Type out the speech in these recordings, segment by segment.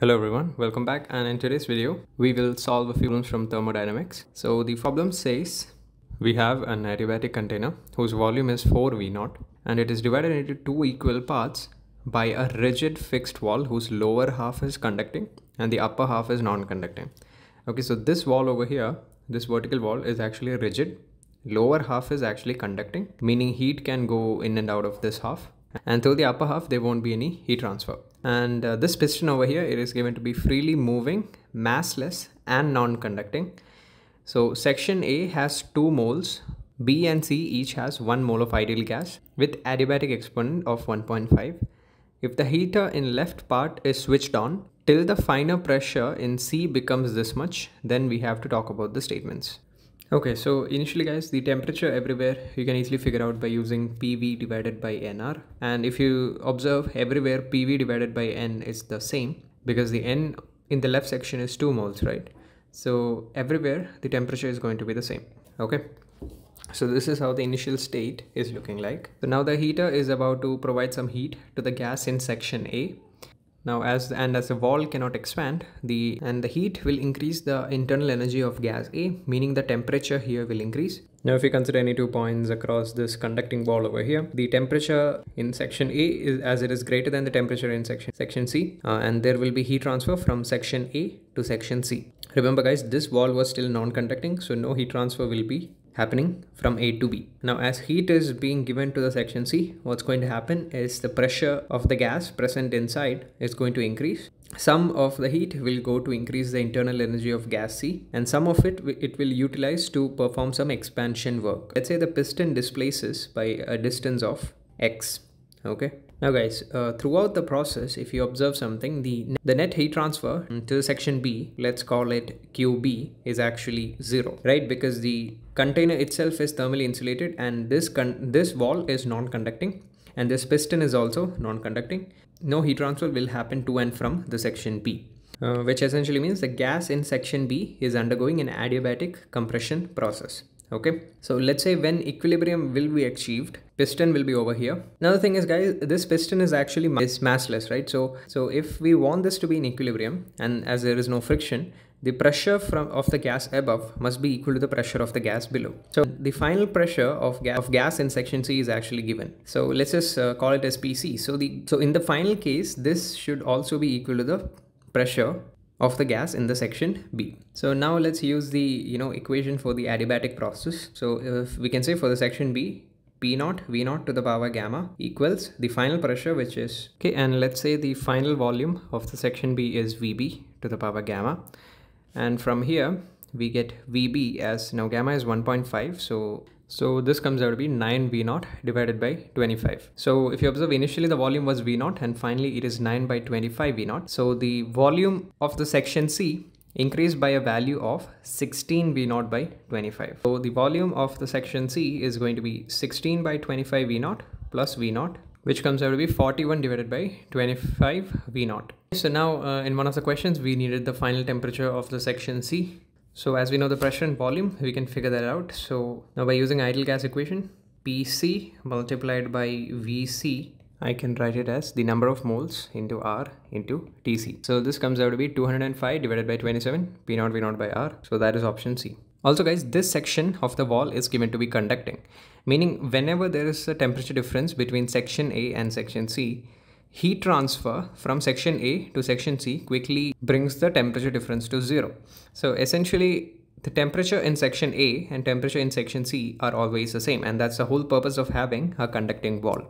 Hello everyone, welcome back and in today's video we will solve a few problems from thermodynamics. So the problem says we have an adiabatic container whose volume is 4 V naught and it is divided into two equal parts by a rigid fixed wall whose lower half is conducting and the upper half is non-conducting. Okay, so this wall over here, this vertical wall is actually rigid. Lower half is actually conducting, meaning heat can go in and out of this half and through the upper half there won't be any heat transfer and uh, this piston over here it is given to be freely moving massless and non-conducting. So section a has two moles. B and c each has one mole of ideal gas with adiabatic exponent of 1.5 if the heater in left part is switched on till the finer pressure in c becomes this much then we have to talk about the statements Okay, so initially guys, the temperature everywhere you can easily figure out by using PV divided by NR. And if you observe everywhere PV divided by N is the same because the N in the left section is 2 moles, right? So everywhere the temperature is going to be the same, okay? So this is how the initial state is looking like. So now the heater is about to provide some heat to the gas in section A now as and as the wall cannot expand, the and the heat will increase the internal energy of gas A, meaning the temperature here will increase. Now if you consider any two points across this conducting wall over here, the temperature in section A is as it is greater than the temperature in section section C uh, and there will be heat transfer from section A to section C. Remember guys, this wall was still non-conducting so no heat transfer will be happening from A to B. Now as heat is being given to the section C, what's going to happen is the pressure of the gas present inside is going to increase. Some of the heat will go to increase the internal energy of gas C and some of it it will utilize to perform some expansion work. Let's say the piston displaces by a distance of x okay now guys uh, throughout the process if you observe something the the net heat transfer to the section b let's call it qb is actually zero right? Because the container itself is thermally insulated and this this wall is non-conducting and this piston is also non-conducting. No heat transfer will happen to and from the section b uh, which essentially means the gas in section b is undergoing an adiabatic compression process okay so let's say when equilibrium will be achieved piston will be over here. Another thing is guys this piston is actually is massless right? So so if we want this to be in equilibrium and as there is no friction the pressure from of the gas above must be equal to the pressure of the gas below. So the final pressure of gas of gas in section c is actually given. So let's just uh, call it as pc so the so in the final case this should also be equal to the pressure of the gas in the section B. So now let's use the you know equation for the adiabatic process. So if we can say for the section B, P naught V naught to the power gamma equals the final pressure which is okay and let's say the final volume of the section B is VB to the power gamma and from here we get VB as now gamma is 1.5 so so this comes out to be 9 V naught divided by 25. So if you observe initially the volume was V naught and finally it is 9 by 25 V naught. So the volume of the section C increased by a value of 16 V naught by 25. So the volume of the section C is going to be 16 by 25 V naught plus V naught which comes out to be 41 divided by 25 V naught. So now uh, in one of the questions we needed the final temperature of the section C so as we know the pressure and volume, we can figure that out. So now by using ideal gas equation, PC multiplied by VC, I can write it as the number of moles into R into TC. So this comes out to be 205 divided by 27, P naught V naught by R. So that is option C. Also guys, this section of the wall is given to be conducting, meaning whenever there is a temperature difference between section A and section C, Heat transfer from section A to section C quickly brings the temperature difference to zero. So essentially the temperature in section A and temperature in section C are always the same and that's the whole purpose of having a conducting wall.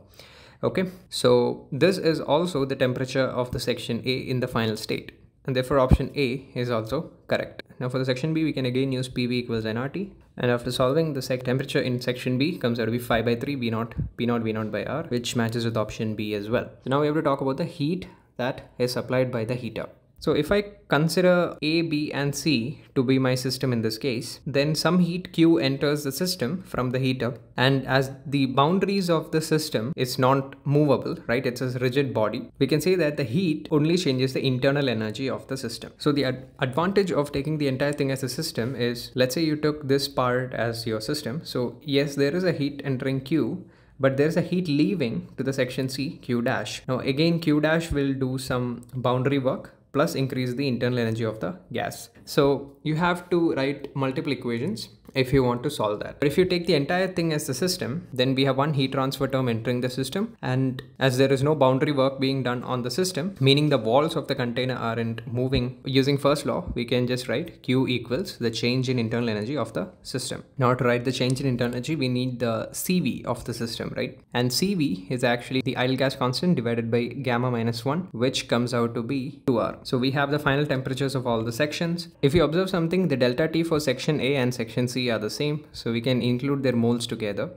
Okay, so this is also the temperature of the section A in the final state and therefore option A is also correct. Now for the section B, we can again use PV equals nRT. And after solving the sec temperature in section B comes out to be 5 by 3 V naught, P naught V naught by R, which matches with option B as well. So now we have to talk about the heat that is supplied by the heater. So if I consider A, B and C to be my system in this case, then some heat Q enters the system from the heater and as the boundaries of the system is not movable, right? It's a rigid body. We can say that the heat only changes the internal energy of the system. So the ad advantage of taking the entire thing as a system is, let's say you took this part as your system. So yes, there is a heat entering Q, but there's a heat leaving to the section C, Q dash. Now again, Q dash will do some boundary work plus increase the internal energy of the gas. So you have to write multiple equations if you want to solve that. But if you take the entire thing as the system, then we have one heat transfer term entering the system. And as there is no boundary work being done on the system, meaning the walls of the container aren't moving using first law, we can just write Q equals the change in internal energy of the system. Now to write the change in internal energy, we need the CV of the system, right? And CV is actually the ideal gas constant divided by gamma minus 1, which comes out to be 2R. So we have the final temperatures of all the sections. If you observe something, the delta T for section A and section Are the same so we can include their moles together.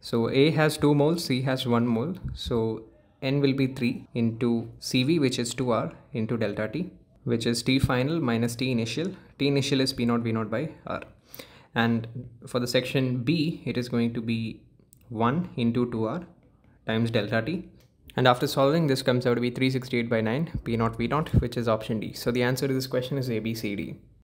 So A has 2 moles C has 1 mole. So N will be 3 into CV which is 2R into delta T which is T final minus T initial. T initial is P naught V naught by R. And for the section B it is going to be 1 into 2R times delta T. And after solving this comes out to be 368 by 9 P naught V naught which is option D. So the answer to this question is A B C D